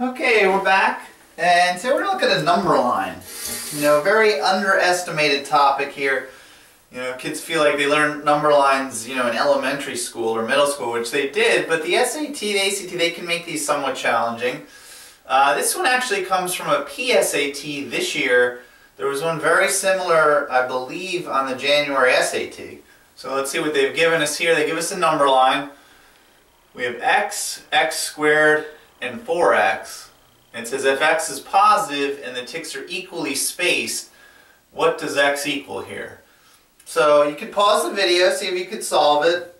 Okay, we're back. And today we're going to look at a number line. You know, very underestimated topic here. You know, kids feel like they learn number lines, you know, in elementary school or middle school, which they did, but the SAT, the ACT, they can make these somewhat challenging. Uh, this one actually comes from a PSAT this year. There was one very similar, I believe, on the January SAT. So let's see what they've given us here. They give us a number line. We have x, x squared, and 4x. And it says if x is positive and the ticks are equally spaced, what does x equal here? So you could pause the video, see if you could solve it.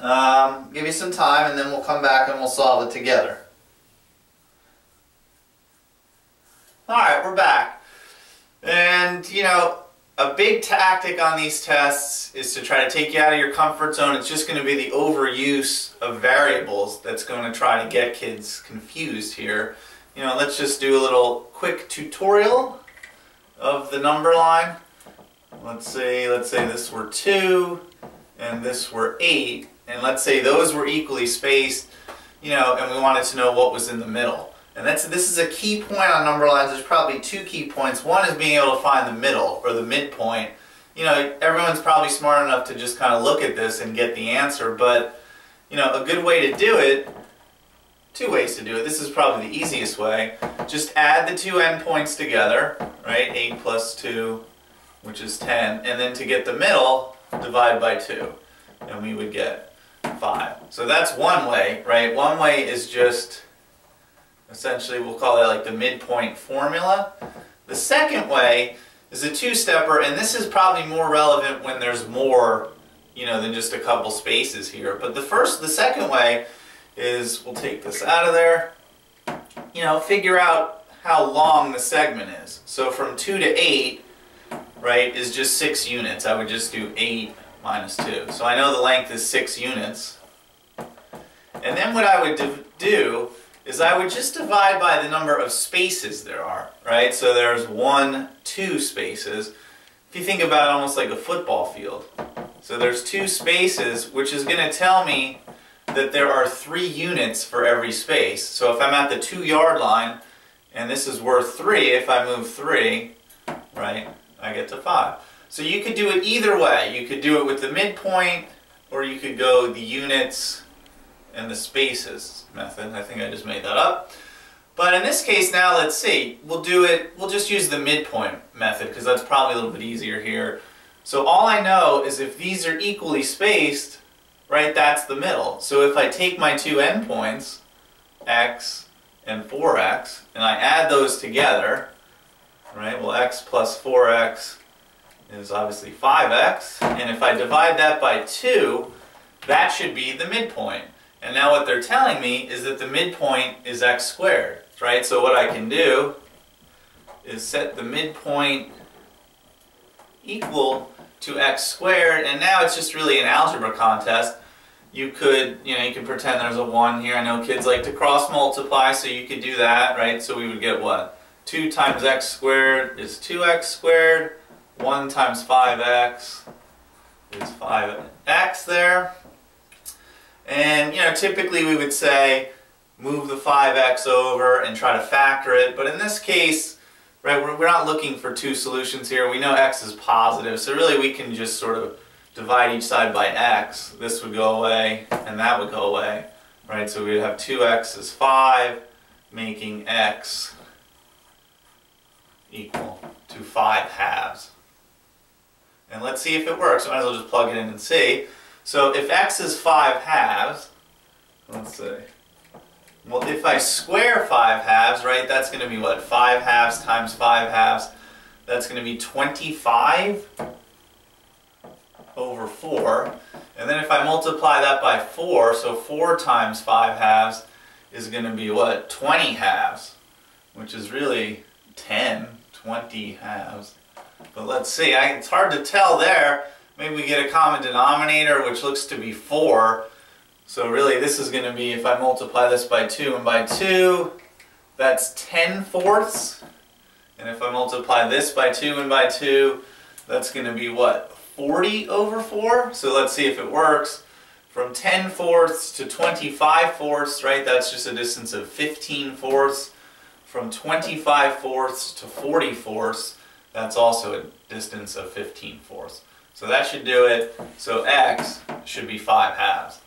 Um, give you some time and then we'll come back and we'll solve it together. Alright, we're back. And, you know, a big tactic on these tests is to try to take you out of your comfort zone. It's just going to be the overuse of variables that's going to try to get kids confused here. You know, let's just do a little quick tutorial of the number line. Let's say, let's say this were 2 and this were 8 and let's say those were equally spaced, you know, and we wanted to know what was in the middle. And that's this is a key point on number lines. There's probably two key points. One is being able to find the middle or the midpoint. You know, everyone's probably smart enough to just kind of look at this and get the answer, but you know, a good way to do it, two ways to do it. This is probably the easiest way. Just add the two endpoints together, right? 8 plus 2, which is 10, and then to get the middle, divide by 2, and we would get 5. So that's one way, right? One way is just Essentially, we'll call that like the midpoint formula. The second way is a two-stepper, and this is probably more relevant when there's more, you know, than just a couple spaces here. But the first, the second way is, we'll take this out of there, you know, figure out how long the segment is. So from 2 to 8, right, is just 6 units. I would just do 8 minus 2. So I know the length is 6 units. And then what I would do is I would just divide by the number of spaces there are, right? So there's one, two spaces. If you think about it almost like a football field. So there's two spaces, which is going to tell me that there are three units for every space. So if I'm at the two yard line, and this is worth three, if I move three, right, I get to five. So you could do it either way. You could do it with the midpoint, or you could go the units and the spaces method. I think I just made that up. But in this case now, let's see, we'll do it, we'll just use the midpoint method because that's probably a little bit easier here. So all I know is if these are equally spaced, right, that's the middle. So if I take my two endpoints, x and 4x, and I add those together, right, well x plus 4x is obviously 5x, and if I divide that by 2, that should be the midpoint. And now what they're telling me is that the midpoint is x squared, right? So what I can do is set the midpoint equal to x squared, and now it's just really an algebra contest. You could, you know, you can pretend there's a 1 here. I know kids like to cross multiply, so you could do that, right? So we would get what? 2 times x squared is 2x squared. 1 times 5x is 5x there. And, you know, typically we would say move the 5x over and try to factor it. But in this case, right, we're, we're not looking for two solutions here. We know x is positive, so really we can just sort of divide each side by x. This would go away, and that would go away. Right, so we'd have 2x is 5, making x equal to 5 halves. And let's see if it works. I might as well just plug it in and see. So if x is 5 halves, let's see. Well, if I square 5 halves, right, that's going to be what? 5 halves times 5 halves. That's going to be 25 over 4. And then if I multiply that by 4, so 4 times 5 halves is going to be what? 20 halves, which is really 10, 20 halves. But let's see, I, it's hard to tell there maybe we get a common denominator which looks to be 4. So really this is going to be, if I multiply this by 2 and by 2, that's 10 fourths. And if I multiply this by 2 and by 2, that's going to be what, 40 over 4? So let's see if it works. From 10 fourths to 25 fourths, right, that's just a distance of 15 fourths. From 25 fourths to 40 fourths, that's also a distance of 15 fourths. So that should do it. So x should be 5 halves.